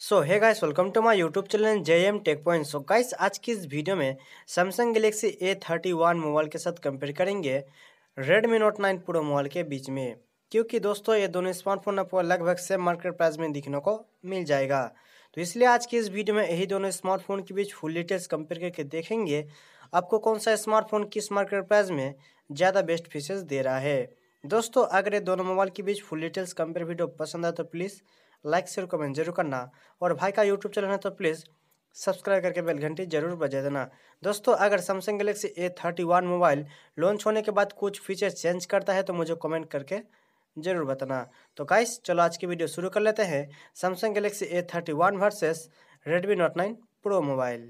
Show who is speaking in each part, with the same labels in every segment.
Speaker 1: So hey guys welcome to my YouTube channel J M tech point so guys आज की इस video में Samsung Galaxy A thirty one mobile के साथ compare करेंगे Redmi Note nine pro mobile के बीच में। क्योंकि दोस्तों, ये दोनों स्मार्टफ़ोन आपको लगभग सेम मार्केट प्राइस में दिखने को मिल जाएगा। तो इसलिए आज की इस वीडियो में यही दोनों स्मार्टफ़ोन के बीच फुल डिटेल्स कंपेयर करके देखेंगे, आपको कौन सा स्मार्टफ़ोन किस मार्केट प्राइस में ज़्यादा बेस्ट फीचर्स दे रहा है। दोस्तों, अगर ये दोनों मोबाइल के बीच फुल डिटेल्स कंपेयर वीडियो पसंद आए तो प्लीज़ लाइक शेयर कमेंट ज़रूर करना। और भाई का यूट्यूब चैनल है तो प्लीज़ सब्सक्राइब करके बेल घंटी ज़रूर बजा देना। दोस्तों, अगर Samsung Galaxy A thirty one mobile launch होने के बाद कुछ फीचर चेंज करता है तो मुझे कमेंट करके ज़रूर बताना। तो गाइस चलो आज की वीडियो शुरू कर लेते हैं। Samsung Galaxy A thirty one versus Redmi Note nine pro mobile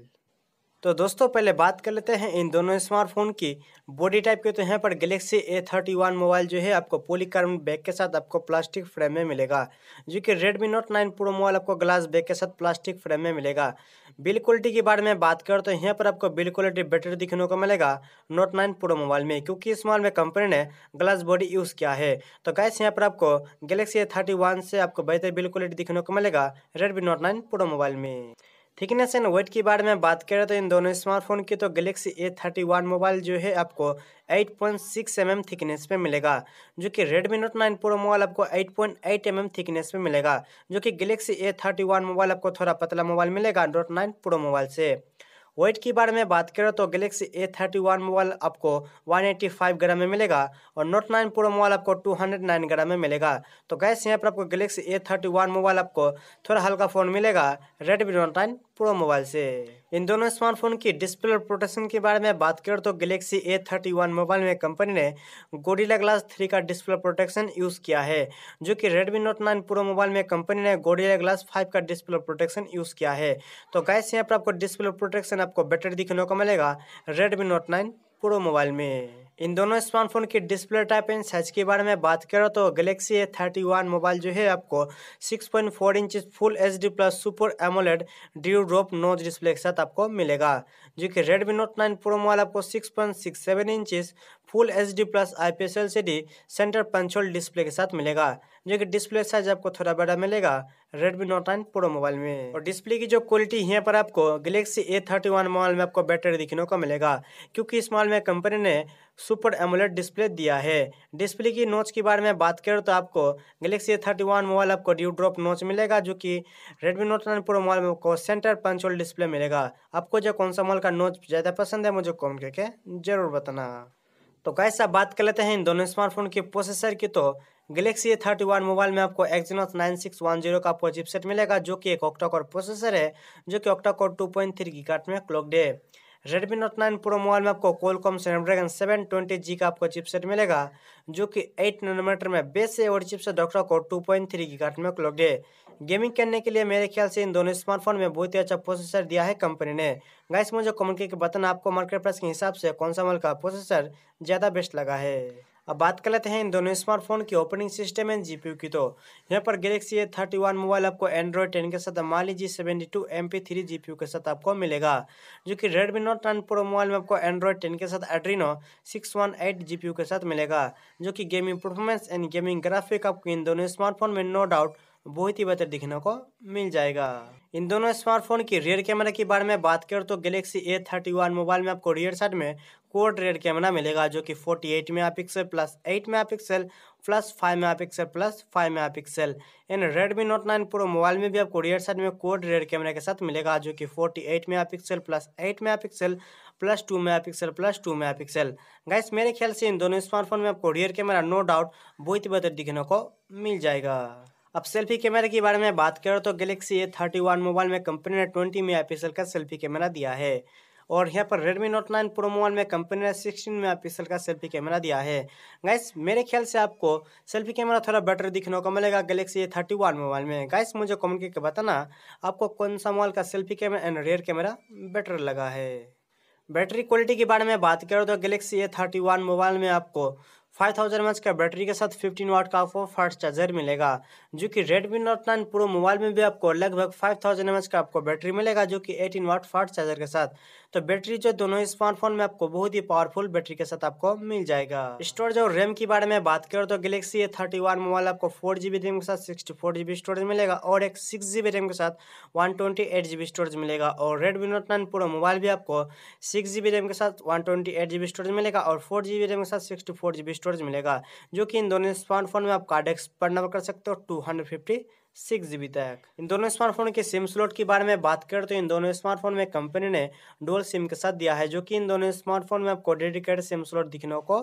Speaker 1: तो दोस्तों, पहले बात कर लेते हैं इन दोनों स्मार्टफ़ोन की। बॉडी टाइप के तो यहाँ पर Galaxy A thirty one mobile जो है, आपको पोलीकार्बन बैग के साथ आपको प्लास्टिक फ्रेम में मिलेगा। जो कि Redmi Note nine pro mobile आपको ग्लास बैग के साथ प्लास्टिक फ्रेम में मिलेगा। बिल क्वालिटी के बारे में बात करें तो यहाँ पर आपको बिल क्वालिटी बेटर दिखने को मिलेगा नोट नाइन प्रो मोबाइल में, क्योंकि इस मोबाइल में कंपनी ने ग्लास बॉडी यूज़ किया है। तो गैस यहाँ पर आपको गैलेक्सी ए थर्टी वन से आपको बेहतर बिल क्वालिटी दिखने को मिलेगा Redmi Note nine pro mobile में। थिकनेस एंड वेट के बारे में बात करें तो इन दोनों स्मार्टफ़ोन की तो Galaxy A thirty one mobile जो है आपको 8.6 पॉइंट एम थिकनेस में मिलेगा, जो कि Redmi Note nine pro mobile आपको 8.8 पॉइंट एम थिकनेस में मिलेगा, जो कि Galaxy A thirty one mobile आपको थोड़ा पतला मोबाइल मिलेगा नोट नाइन प्रो मोबाइल से। वेट के बारे में बात करें तो Galaxy A thirty one mobile आपको वन एटी फाइव ग्राम में मिलेगा और नोट नाइन प्रो मोबाइल आपको टू हंड्रेड नाइन ग्राम में मिलेगा। तो गैस यहाँ पर आपको Galaxy A thirty one mobile आपको थोड़ा हल्का फ़ोन मिलेगा Redmi Note nine pro mobile से। इन दोनों स्मार्टफ़ोन की डिस्प्ले प्रोटेक्शन के बारे में बात करें तो Galaxy A thirty one mobile में कंपनी ने गोडिला ग्लास थ्री का डिस्प्ले प्रोटेक्शन यूज़ किया है, जो कि Redmi Note nine pro mobile में कंपनी ने गोडिला ग्लास फाइव का डिस्प्ले प्रोटेक्शन यूज़ किया है। तो गैस यहाँ पर आपको डिस्प्ले प्रोटेक्शन आपको बेटर दिखने को मिलेगा Redmi Note nine pro mobile में। इन दोनों स्मार्टफ़ोन की डिस्प्ले टाइप एंड साइज़ के बारे में बात करो तो Galaxy A thirty one mobile जो है आपको six point four inch full H D plus super AMOLED dew drop notch display के साथ आपको मिलेगा, जो कि Redmi Note nine Pro mobile आपको six point six seven inch full H D plus I P S L C D centre punch hole display के साथ मिलेगा, जो कि डिस्प्ले साइज़ आपको थोड़ा बड़ा मिलेगा। Redmi Note nine Pro mobile में। और डिस्प्ले की जो क्वालिटी यहाँ पर आपको Galaxy A thirty one mobile में आपको बेटर दिखने को मिलेगा क्योंकि इस मोबाइल में कंपनी ने सुपर एमुलेट डिस्प्ले दिया है। डिस्प्ले की नोच के बारे में बात करें तो आपको Galaxy A thirty one mobile आपको ड्यू ड्रॉप नोच मिलेगा जो कि Redmi Note nine Pro mobile में आपको सेंटर पंचोल डिस्प्ले मिलेगा। आपको जो कौन सा मोबाइल का नोच ज़्यादा पसंद है मुझे कॉमेंट करके ज़रूर बताना। तो कैसा बात कर लेते हैं इन दोनों स्मार्टफ़ोन के प्रोसेसर की। तो Galaxy A thirty one mobile में आपको Exynos nine six one zero का आपको चिपसेट मिलेगा, जो कि एक ऑक्टा कोर प्रोसेसर है, जो कि octa core two point three की काट में क्लॉकड है। Redmi Note nine Pro mobile में आपको Qualcomm Snapdragon seven twenty G का आपको चिपसेट मिलेगा, जो कि एट नैनोमीटर में बेस से और chipset octa core two point three की में क्लॉकड है। गेमिंग करने के लिए मेरे ख्याल से इन दोनों स्मार्टफ़ोन में बहुत ही अच्छा प्रोसेसर दिया है कंपनी ने। गाइस मुझे कमेंट करके बताना आपको मार्केट प्राइस के हिसाब से कौन सा मोबाइल का प्रोसेसर ज़्यादा बेस्ट लगा है। अब बात कर लेते हैं इन दोनों स्मार्टफ़ोन की ओपनिंग सिस्टम एंड जीपीयू की। तो यहाँ पर Galaxy A thirty one mobile आपको एंड्रॉयड टेन के साथ Mali G seventy two M P three G के साथ आपको मिलेगा, जो कि Redmi Note nine Pro mobile में आपको एंड्रॉयड टेन के साथ Adreno six one eight G के साथ मिलेगा, जो कि gaming performance and gaming graphic आपको इन दोनों स्मार्टफ़ोन में नो डाउट बहुत ही बेहतर दिखने को मिल जाएगा। इन दोनों स्मार्टफ़ोन की रियर कैमरा के बारे में बात करें तो Galaxy A thirty one mobile में आपको रियर साइड में कोड रेड कैमरा मिलेगा, जो कि 48 megapixel plus 8 megapixel plus 5 megapixel plus 5 megapixel इन Redmi Note nine Pro mobile में भी आपको रियर साइड में कोड रेड कैमरा के साथ मिलेगा, जो कि 48 megapixel plus eight megapixel plus two megapixel plus two megapixel guys मेरे ख्याल से इन दोनों स्मार्टफ़ोन में आपको रियर कैमरा नो डाउट बहुत ही बेहतर दिखने को मिल जाएगा। अब सेल्फी कैमरे के बारे में बात करें तो Galaxy A thirty one mobile में कंपनी ने ट्वेंटी मेगा पिक्सल का सेल्फी कैमरा दिया है। और यहाँ पर Redmi Note 9 Pro मोबाइल में कंपनी ने 16 मेगापिक्सल का सेल्फी कैमरा दिया है। गाइस मेरे ख्याल से आपको सेल्फी कैमरा थोड़ा बेटर दिखने को मिलेगा Galaxy A thirty one mobile में। गाइस मुझे कमेंट करके बताना, आपको कौन सा मोबाइल का selfie camera and rear camera better लगा है? बैटरी क्वालिटी के बारे में बात करो तो Galaxy A thirty one mobile में आपको फाइव थाउज़ेंड एम का बैटरी के साथ फिफ्टीन वाट का आपको फास्ट चार्जर मिलेगा, जो कि Redmi Note nine Pro mobile में भी आपको लगभग फाइव थाउज़ेंड एम का आपको बैटरी मिलेगा, जो कि एटीन वाट फास्ट चार्जर के साथ। तो बैटरी जो दोनों स्मार्टफ़ोन में आपको बहुत ही पावरफुल बैटरी के साथ आपको मिल जाएगा। स्टोरेज और रैम के बारे में बात करें तो गैलेक्सी थर्टी वन मोबाइल आपको फोर जीबी रैम के साथ सिक्सटी फोर जीबी स्टोरेज मिलेगा और एक सिक्स जीबी रैम के साथ one twenty eight GB storage मिलेगा और Redmi Note nine Pro mobile भी आपको सिक्स जीबी रैम के साथ one twenty eight GB storage मिलेगा और फोर जीबी रैम के साथ सिक्सटी फोर जीबी स्टोरेज मिलेगा, जो कि इन दोनों स्मार्टफ़ोन में आप कार्ड एक्सपर्ट कर सकते हो two hundred fifty six GB तक। इन दोनों स्मार्टफ़ोन के सिम स्लॉट के बारे में बात करें तो इन दोनों स्मार्टफ़ोन में कंपनी ने डोल सिम के साथ दिया है, जो कि इन दोनों स्मार्टफ़ोन में आपको डेडिकेटेड सिम स्लॉट दिखने को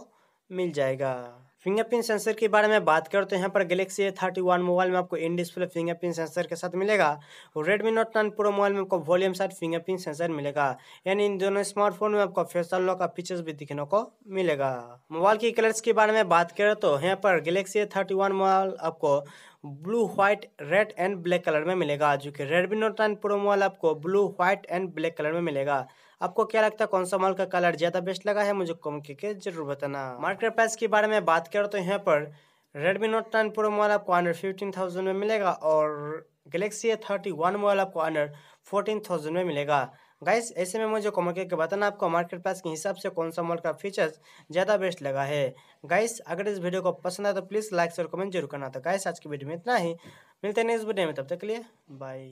Speaker 1: मिल जाएगा। फिंगरप्रिंट सेंसर के बारे में बात करें तो यहाँ पर Galaxy A thirty one mobile में आपको इन डिस्प्ले फिंगरप्रिंट सेंसर के साथ मिलेगा। और Redmi Note nine Pro mobile में आपको वॉल्यूम साइड फिंगरप्रिंट सेंसर मिलेगा। यानी इन दोनों स्मार्टफ़ोन में आपको फेसल लॉक का फीचर्स भी दिखने को मिलेगा। मोबाइल की कलर्स के बारे में बात करें तो यहाँ पर Galaxy A thirty one mobile आपको blue white red and black colour में मिलेगा, जो कि Redmi Note nine Pro mobile आपको blue white and black colour में मिलेगा। आपको क्या लगता है कौन सा मॉल का कलर ज़्यादा बेस्ट लगा है? मुझे कमेंट करके ज़रूर बताना। मार्केट प्राइस के बारे में बात करें तो यहाँ पर Redmi Note nine Pro mobile आपको अंडर फिफ्टीन थाउज़ेंड में मिलेगा और Galaxy A thirty one mobile आपको अंडर फोर्टीन थाउज़ेंड में मिलेगा। गाइस ऐसे में मुझे कमेंट करके बताना आपको मार्केट प्राइस के हिसाब से कौन सा मॉल का फीचर्स ज़्यादा बेस्ट लगा है। गाइस अगर इस वीडियो को पसंद आए तो प्लीज़ लाइक और कमेंट ज़रूर करना। था गाइस आज की वीडियो में इतना ही। मिलते हैं इस वीडियो में। तब तक के लिए बाय